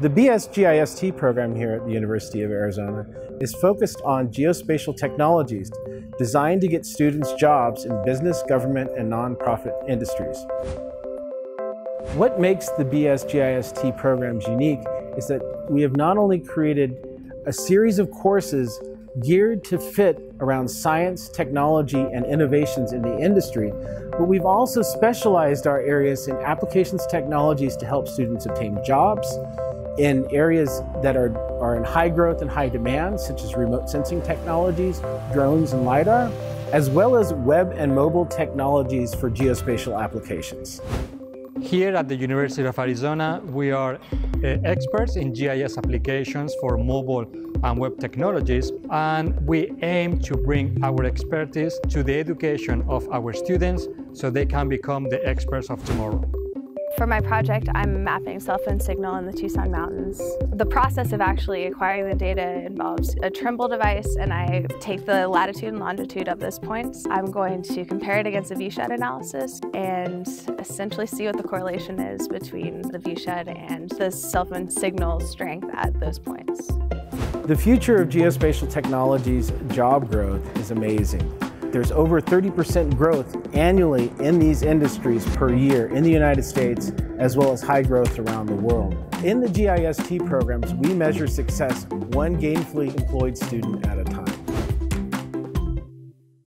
The BSGIST program here at the University of Arizona is focused on geospatial technologies designed to get students jobs in business, government, and nonprofit industries. What makes the BSGIST programs unique is that we have not only created a series of courses geared to fit around science, technology, and innovations in the industry, but we've also specialized our areas in applications technologies to help students obtain jobs, in areas that are, are in high growth and high demand, such as remote sensing technologies, drones and LiDAR, as well as web and mobile technologies for geospatial applications. Here at the University of Arizona, we are uh, experts in GIS applications for mobile and web technologies, and we aim to bring our expertise to the education of our students so they can become the experts of tomorrow. For my project, I'm mapping cell phone signal in the Tucson Mountains. The process of actually acquiring the data involves a Trimble device, and I take the latitude and longitude of those points. I'm going to compare it against a viewshed analysis and essentially see what the correlation is between the viewshed and the cell phone signal strength at those points. The future of geospatial technologies job growth is amazing. There's over 30% growth annually in these industries per year in the United States, as well as high growth around the world. In the GIST programs, we measure success one gainfully employed student at a time.